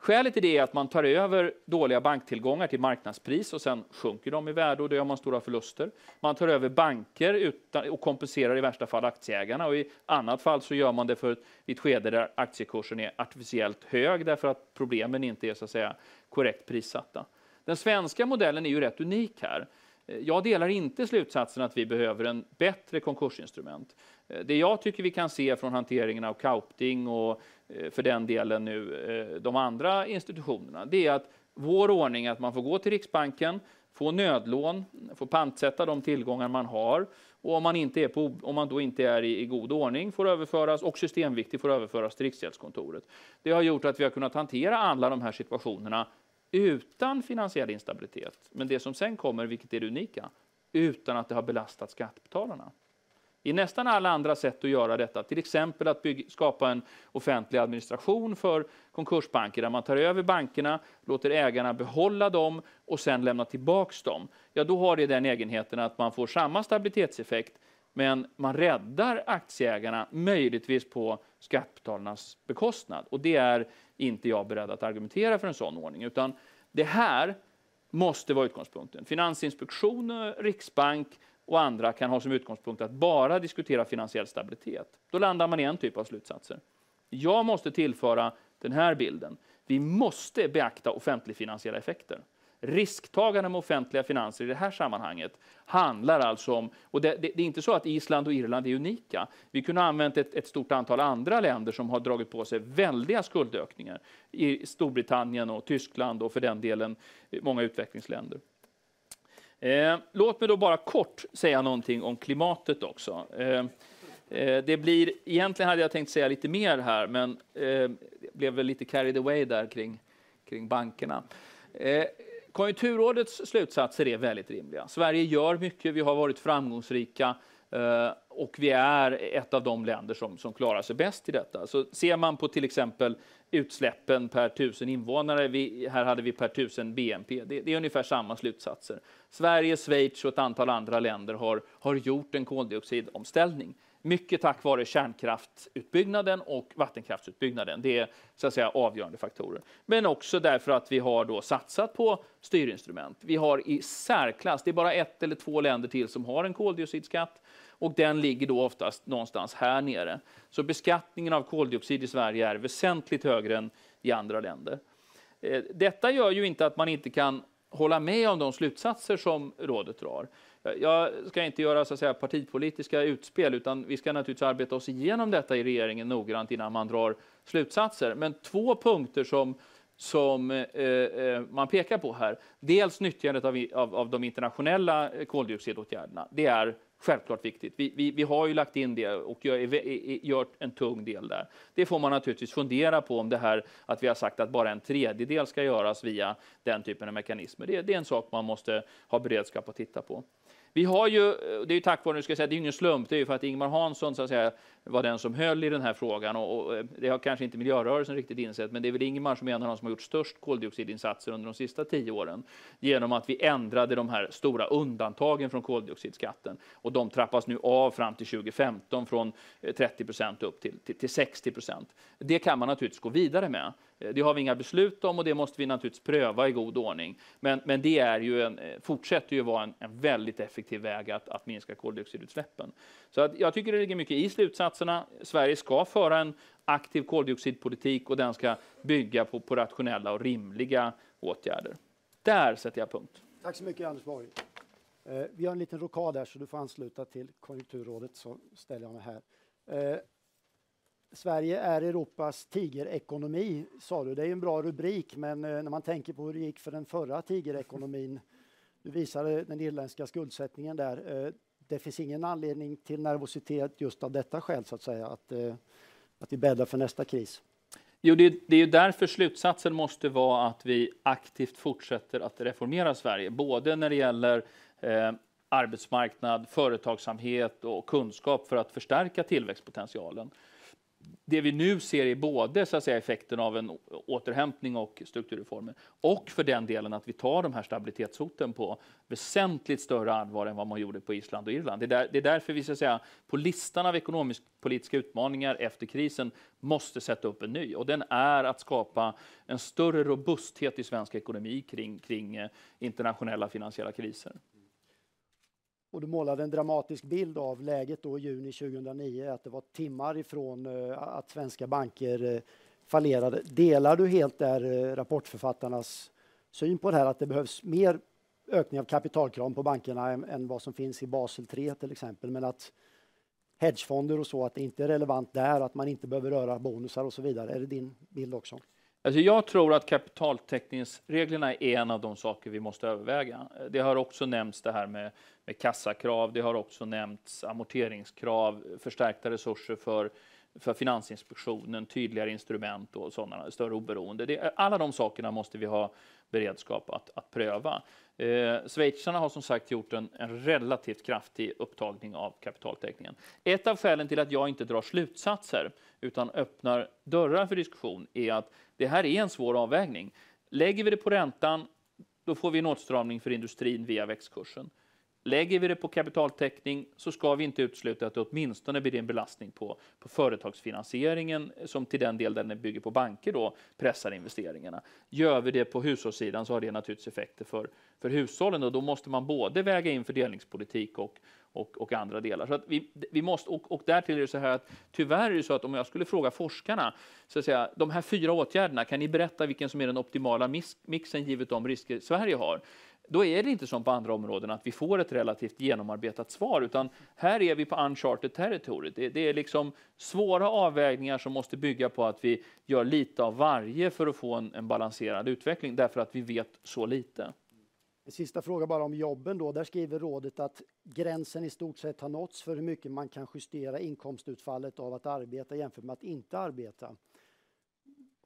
S3: Skälet till det är att man tar över dåliga banktillgångar till marknadspris och sen sjunker de i värde och då gör man stora förluster. Man tar över banker utan, och kompenserar i värsta fall aktieägarna och i annat fall så gör man det för ett skede där aktiekursen är artificiellt hög därför att problemen inte är så att säga korrekt prissatta. Den svenska modellen är ju rätt unik här. Eh, jag delar inte slutsatsen att vi behöver en bättre konkursinstrument. Eh, det jag tycker vi kan se från hanteringen av Kaupting och eh, för den delen nu de andra institutionerna, det är att vår ordning att man får gå till Riksbanken, få nödlån, få pantsätta de tillgångar man har och om man, inte är på, om man då inte är i, i god ordning får överföras och systemviktig får överföras till Riksgäldskontoret. Det har gjort att vi har kunnat hantera alla de här situationerna utan finansiell instabilitet. Men det som sen kommer, vilket är det unika, utan att det har belastat skattebetalarna. I nästan alla andra sätt att göra detta, till exempel att bygga, skapa en offentlig administration för konkursbanker där man tar över bankerna, låter ägarna behålla dem och sen lämna tillbaks dem. Ja, då har det den egenheten att man får samma stabilitetseffekt men man räddar aktieägarna möjligtvis på skattebetalarnas bekostnad. Och det är inte jag beredd att argumentera för en sån ordning, utan det här måste vara utgångspunkten. Finansinspektion, Riksbank och andra kan ha som utgångspunkt att bara diskutera finansiell stabilitet. Då landar man i en typ av slutsatser. Jag måste tillföra den här bilden. Vi måste beakta offentligfinansiella effekter. Risktagande med offentliga finanser i det här sammanhanget handlar alltså om, och det, det, det är inte så att Island och Irland är unika. Vi kunde ha använt ett, ett, stort antal andra länder som har dragit på sig väldiga skuldökningar. I Storbritannien och Tyskland och för den delen många utvecklingsländer. Eh, låt mig då bara kort säga någonting om klimatet också. Eh, eh det blir, egentligen hade jag tänkt säga lite mer här, men eh, blev väl lite carried away där kring, kring bankerna. Eh, Konjunkturrådets slutsatser är väldigt rimliga. Sverige gör mycket, vi har varit framgångsrika eh, och vi är ett av de länder som, som klarar sig bäst i detta. Så ser man på till exempel utsläppen per tusen invånare, vi, här hade vi per tusen BNP, det, det, är ungefär samma slutsatser. Sverige, Schweiz och ett antal andra länder har, har gjort en koldioxidomställning. Mycket tack vare kärnkraftsutbyggnaden och vattenkraftsutbyggnaden. Det är så att säga avgörande faktorer. Men också därför att vi har då satsat på styrinstrument. Vi har i särklass, det är bara ett eller två länder till som har en koldioxidskatt och den ligger då oftast någonstans här nere. Så beskattningen av koldioxid i Sverige är väsentligt högre än i andra länder. Eh, detta gör ju inte att man inte kan hålla med om de slutsatser som rådet drar. Jag ska inte göra så att säga, partipolitiska utspel, utan vi ska naturligtvis arbeta oss igenom detta i regeringen noggrant innan man drar slutsatser. Men två punkter som, som eh, eh man pekar på här. Dels nyttjandet av, av, av de internationella koldioxidåtgärderna. Det är självklart viktigt. Vi, vi, vi, har ju lagt in det och gör, gör, en tung del där. Det får man naturligtvis fundera på om det här att vi har sagt att bara en tredjedel ska göras via den typen av mekanismer. Det, det är en sak man måste ha beredskap att titta på. Vi har ju, eh, det är ju tack vare, nu ska jag säga, det är ingen slump, det är ju för att Ingmar Hansson så att säga, var den som höll i den här frågan och, och eh, det har kanske inte miljörörelsen riktigt insett, men det är väl Ingmar som är en av de som har gjort störst koldioxidinsatser under de sista tio åren genom att vi ändrade de här stora undantagen från koldioxidskatten. Och de trappas nu av fram till 2015 från eh, 30 procent upp till, till, till 60 procent. Det kan man naturligtvis gå vidare med. Eh, det har vi inga beslut om och det måste vi naturligtvis pröva i god ordning. Men, men det är ju en, eh, fortsätter ju vara en, en väldigt effektiv väg att, att minska koldioxidutsläppen. Så att jag tycker det ligger mycket i slutsatserna. Sverige ska föra en aktiv koldioxidpolitik och den ska bygga på, på rationella och rimliga åtgärder. Där sätter jag punkt.
S1: Tack så mycket Anders Borg. Eh, vi har en liten rokad här så du får ansluta till Konjunkturrådet så ställer jag mig här. Eh, Sverige är Europas tigerekonomi, sa du. Det är en bra rubrik, men eh, när man tänker på hur det gick för den förra tigerekonomin, du visade den irländska skuldsättningen där. Eh, det finns ingen anledning till nervositet just av detta skäl, så att säga, att, eh, att vi bäddar för nästa kris.
S3: Jo, det, det är ju därför slutsatsen måste vara att vi aktivt fortsätter att reformera Sverige, både när det gäller eh, arbetsmarknad, företagsamhet och kunskap för att förstärka tillväxtpotentialen det vi nu ser är både så att säga, effekten av en återhämtning och strukturreformer och för den delen att vi tar de här stabilitetshoten på väsentligt större allvar än vad man gjorde på Island och Irland. Det är, där, det är därför vi så att säga, på listan av ekonomisk-politiska utmaningar efter krisen måste sätta upp en ny och den är att skapa en större robusthet i svensk ekonomi kring, kring eh, internationella finansiella kriser.
S1: Och du målade en dramatisk bild av läget då i juni 2009, att det var timmar ifrån eh, att svenska banker eh, fallerade. Delar du helt där eh, rapportförfattarnas syn på det här, att det behövs mer ökning av kapitalkrav på bankerna än, än, vad som finns i Basel 3 till exempel, men att hedgefonder och så, att det inte är relevant där, att man inte behöver röra bonusar och så vidare. Är det din bild också?
S3: Alltså jag tror att kapitaltäckningsreglerna är en av de saker vi måste överväga. Det har också nämnts det här med, med kassakrav, det har också nämnts amorteringskrav, förstärkta resurser för, för Finansinspektionen, tydligare instrument och sådana, större oberoende. Det, alla de sakerna måste vi ha beredskap att, att pröva. Eh, schweizarna har som sagt gjort en, en, relativt kraftig upptagning av kapitaltäckningen. Ett av skälen till att jag inte drar slutsatser utan öppnar dörrar för diskussion är att det här är en svår avvägning. Lägger vi det på räntan, då får vi en åtstramning för industrin via växtkursen. Lägger vi det på kapitaltäckning så ska vi inte utesluta att det åtminstone blir en belastning på, på företagsfinansieringen som till den del den bygger på banker då pressar investeringarna. Gör vi det på hushållssidan så har det naturligtvis effekter för, för hushållen och då måste man både väga in fördelningspolitik och, och, och andra delar. Så att vi, vi måste, och, och därtill är det så här att tyvärr är det så att om jag skulle fråga forskarna, så att säga, de här fyra åtgärderna, kan ni berätta vilken som är den optimala mixen givet de risker Sverige har? Då är det inte som på andra områden att vi får ett relativt genomarbetat svar, utan här är vi på uncharted territory. Det, det är liksom svåra avvägningar som måste bygga på att vi gör lite av varje för att få en, en balanserad utveckling, därför att vi vet så lite.
S1: Sista fråga bara om jobben då. Där skriver rådet att gränsen i stort sett har nåtts för hur mycket man kan justera inkomstutfallet av att arbeta jämfört med att inte arbeta.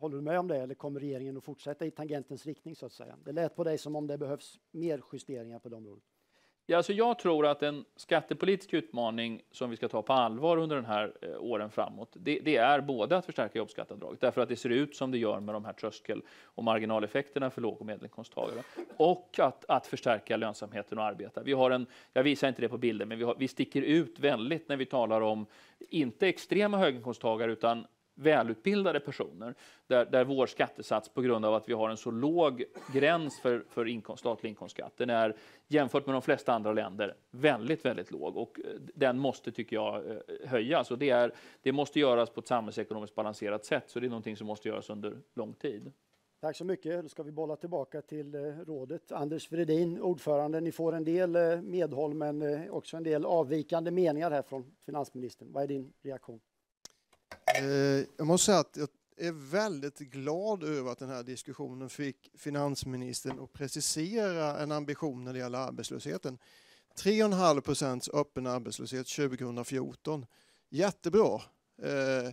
S1: Håller du med om det eller kommer regeringen att fortsätta i tangentens riktning så att säga? Det lät på dig som om det behövs mer justeringar på det området.
S3: Ja, alltså jag tror att en skattepolitisk utmaning som vi ska ta på allvar under den här eh, åren framåt, det, det, är både att förstärka jobbskatteavdraget, därför att det ser ut som det gör med de här tröskel och marginaleffekterna för låg och medelinkomsttagare, och att, att förstärka lönsamheten och arbeta. Vi har en, jag visar inte det på bilden, men vi, har, vi sticker ut väldigt när vi talar om, inte extrema höginkomsttagare, utan välutbildade personer, där, där vår skattesats på grund av att vi har en så låg gräns för, för inkomst, statlig inkomstskatt, den är jämfört med de flesta andra länder väldigt, väldigt låg och eh, den måste, tycker jag, eh, höjas. Och det, är, det måste göras på ett samhällsekonomiskt balanserat sätt, så det är någonting som måste göras under lång tid.
S1: Tack så mycket. Då ska vi bolla tillbaka till eh, rådet. Anders Fredin, ordförande. Ni får en del medhåll, men också en del avvikande meningar här från finansministern. Vad är din reaktion?
S4: Eh, jag måste säga att jag är väldigt glad över att den här diskussionen fick finansministern att precisera en ambition när det gäller arbetslösheten. 3,5 procents öppen arbetslöshet 2014. Jättebra. Eh,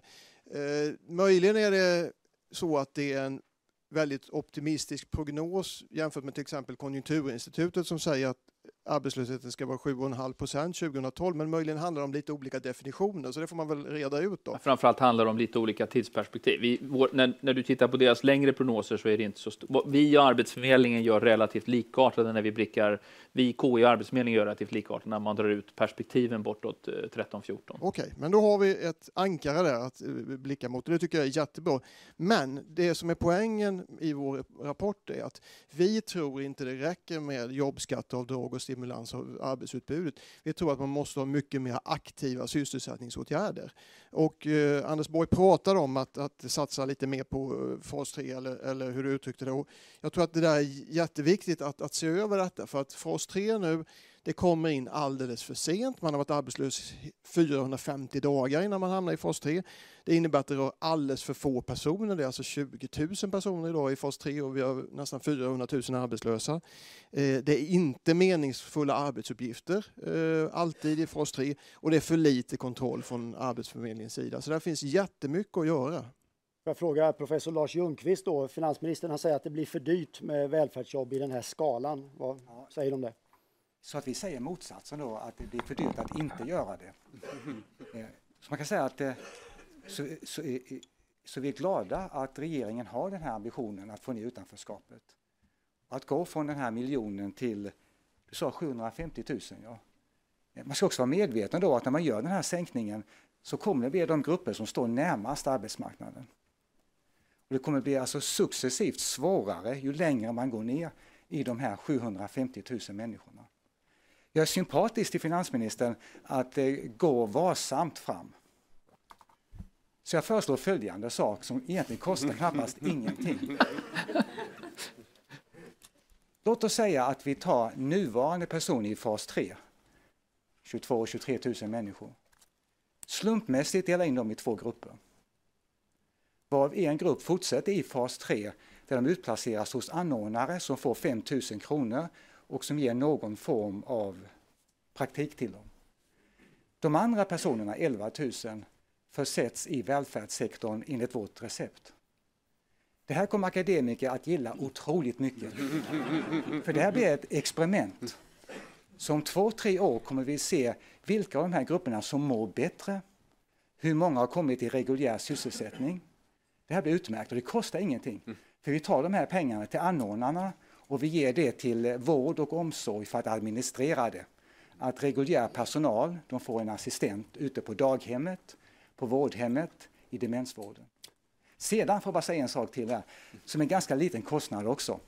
S4: eh, möjligen är det så att det är en väldigt optimistisk prognos jämfört med till exempel Konjunkturinstitutet som säger att arbetslösheten ska vara 7,5 procent 2012, men möjligen handlar det om lite olika definitioner, så det får man väl reda ut då.
S3: Framförallt handlar det om lite olika tidsperspektiv. Vi, vår, när, när, du tittar på deras längre prognoser så är det inte så stort. Vi och Arbetsförmedlingen gör relativt likartade när vi blickar, vi KI och Arbetsförmedlingen gör relativt likartade när man drar ut perspektiven bortåt 13-14.
S4: Okej, okay, men då har vi ett ankare där att eh, blicka mot och det tycker jag är jättebra. Men det som är poängen i vår rapport är att vi tror inte det räcker med jobbskatteavdrag och stimulans av arbetsutbudet. Vi tror att man måste ha mycket mer aktiva sysselsättningsåtgärder. Och eh, Anders Borg pratade om att, att satsa lite mer på eh, fas 3 eller, eller hur du uttryckte det. Och jag tror att det där är jätteviktigt att, att se över detta för att fas 3 nu det kommer in alldeles för sent. Man har varit arbetslös 450 dagar innan man hamnar i fas 3. Det innebär att det rör alldeles för få personer. Det är alltså 20 000 personer idag i fas 3 och vi har nästan 400 000 arbetslösa. Eh, det är inte meningsfulla arbetsuppgifter eh, alltid i fas 3 och det är för lite kontroll från Arbetsförmedlingens sida. Så där finns jättemycket att göra.
S1: Jag frågar professor Lars Ljungqvist då, finansministern, han säger att det blir för dyrt med välfärdsjobb i den här skalan. Vad säger du om det?
S5: Så att vi säger motsatsen då, att det blir för dyrt att inte göra det. Eh, så man kan säga att eh, så, så, så vi är glada att regeringen har den här ambitionen att få ner utanförskapet. Att gå från den här miljonen till, du sa 750 000 ja. Eh, man ska också vara medveten då att när man gör den här sänkningen så kommer det bli de grupper som står närmast arbetsmarknaden. Och det kommer bli alltså successivt svårare ju längre man går ner i de här 750 000 människorna. Jag är sympatisk till finansministern att eh, gå varsamt fram. Så jag föreslår följande sak som egentligen kostar knappast ingenting. Låt oss säga att vi tar nuvarande personer i fas 3, 22 23 000 människor. Slumpmässigt delar in dem i två grupper. Varav en grupp fortsätter i fas 3 där de utplaceras hos anordnare som får 5 000 kronor och som ger någon form av praktik till dem. De andra personerna, 11 000, försätts i välfärdssektorn enligt vårt recept. Det här kommer akademiker att gilla otroligt mycket. För det här blir ett experiment. Så om två, tre år kommer vi se vilka av de här grupperna som mår bättre. Hur många har kommit i reguljär sysselsättning. Det här blir utmärkt och det kostar ingenting. För vi tar de här pengarna till anordnarna och vi ger det till eh, vård och omsorg för att administrera det. Att reguljär personal, de får en assistent ute på daghemmet, på vårdhemmet, i demensvården. Sedan får jag bara säga en sak till här, som är en ganska liten kostnad också.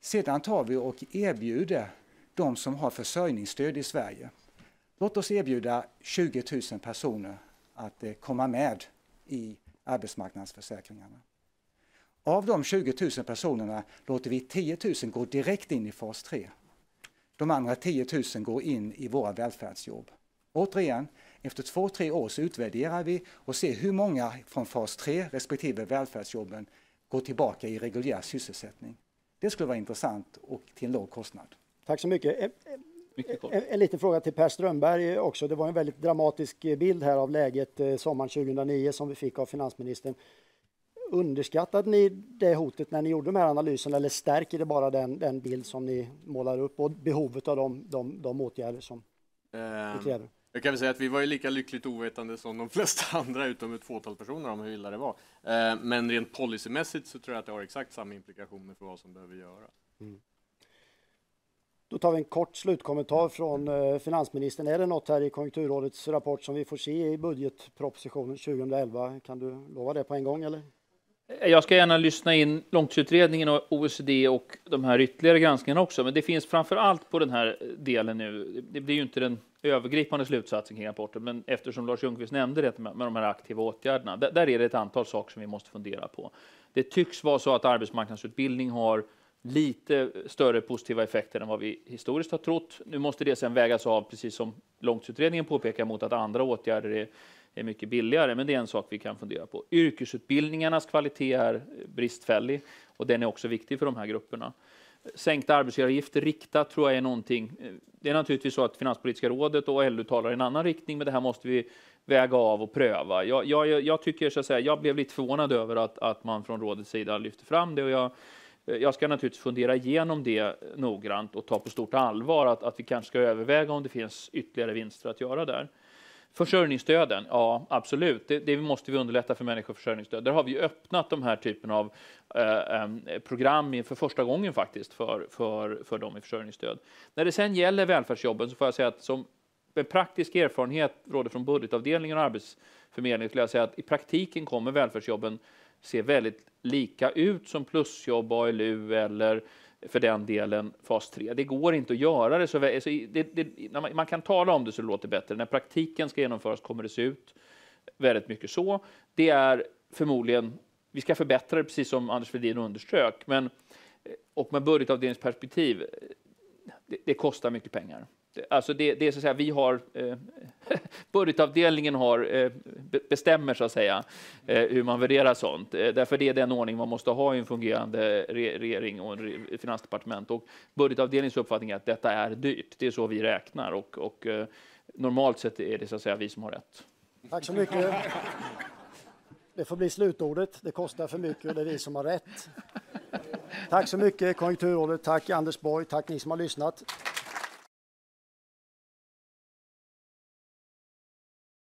S5: Sedan tar vi och erbjuder de som har försörjningsstöd i Sverige. Låt oss erbjuda 20 000 personer att eh, komma med i arbetsmarknadsförsäkringarna. Av de 20 000 personerna låter vi 10 000 gå direkt in i fas 3. De andra 10 000 går in i våra välfärdsjobb. Återigen, efter två, tre år så utvärderar vi och ser hur många från fas 3 respektive välfärdsjobben går tillbaka i reguljär sysselsättning. Det skulle vara intressant och till en låg kostnad.
S1: Tack så mycket. En, en liten fråga till Per Strömberg också. Det var en väldigt dramatisk bild här av läget eh, sommaren 2009 som vi fick av finansministern. Underskattade ni det hotet när ni gjorde de här analyserna eller stärker det bara den, den bild som ni målar upp och behovet av de, de, de åtgärder som um, vi kräver?
S6: Jag kan väl säga att vi var ju lika lyckligt ovetande som de flesta andra, utom ett fåtal personer, om hur illa det var. Eh, men rent policymässigt så tror jag att det har exakt samma implikationer för vad som behöver göras. Mm.
S1: Då tar vi en kort slutkommentar från eh, finansministern. Är det något här i Konjunkturrådets rapport som vi får se i budgetpropositionen 2011? Kan du lova det på en gång eller?
S3: Jag ska gärna lyssna in långtidsutredningen och OECD och de här ytterligare granskningarna också, men det finns framför allt på den här delen nu. Det blir ju inte den övergripande slutsatsen kring rapporten, men eftersom Lars Ljungqvist nämnde det med de här aktiva åtgärderna, där är det ett antal saker som vi måste fundera på. Det tycks vara så att arbetsmarknadsutbildning har lite större positiva effekter än vad vi historiskt har trott. Nu måste det sen vägas av, precis som långtidsutredningen påpekar, mot att andra åtgärder är är mycket billigare, men det är en sak vi kan fundera på. Yrkesutbildningarnas kvalitet är bristfällig och den är också viktig för de här grupperna. Sänkta arbetsgivaravgifter riktat tror jag är någonting. Eh, det är naturligtvis så att Finanspolitiska rådet och LO talar i en annan riktning, men det här måste vi väga av och pröva. Jag, jag, jag tycker så att säga, jag blev lite förvånad över att, att man från rådets sida lyfter fram det och jag eh, jag ska naturligtvis fundera igenom det noggrant och ta på stort allvar att, att vi kanske ska överväga om det finns ytterligare vinster att göra där. Försörjningsstöden, ja absolut, det, det måste vi underlätta för människor försörjningsstöd. Där har vi öppnat de här typen av eh, program för första gången faktiskt för, för, för dem i försörjningsstöd. När det sen gäller välfärdsjobben så får jag säga att som en praktisk erfarenhet råder från budgetavdelningen och Arbetsförmedlingen skulle jag säga att i praktiken kommer välfärdsjobben se väldigt lika ut som plusjobb, ALU eller för den delen fas 3. Det går inte att göra det så väl. Det, man, man kan tala om det så det låter bättre. När praktiken ska genomföras kommer det se ut väldigt mycket så. Det är förmodligen, vi ska förbättra det precis som Anders Fredin underströk, men och med budgetavdelningsperspektiv, det, det kostar mycket pengar. Alltså det, det, är så att säga, vi har, eh, budgetavdelningen har, eh, bestämmer så att säga eh, hur man värderar sånt. Eh, därför det är den ordning man måste ha i en fungerande re, regering och en finansdepartement. Och budgetavdelningens uppfattning är att detta är dyrt. Det är så vi räknar och, och eh, normalt sett är det så att säga vi som har rätt.
S1: Tack så mycket. Det får bli slutordet. Det kostar för mycket och det är vi som har rätt. Tack så mycket Konjunkturrådet. Tack Anders Borg. Tack ni som har lyssnat.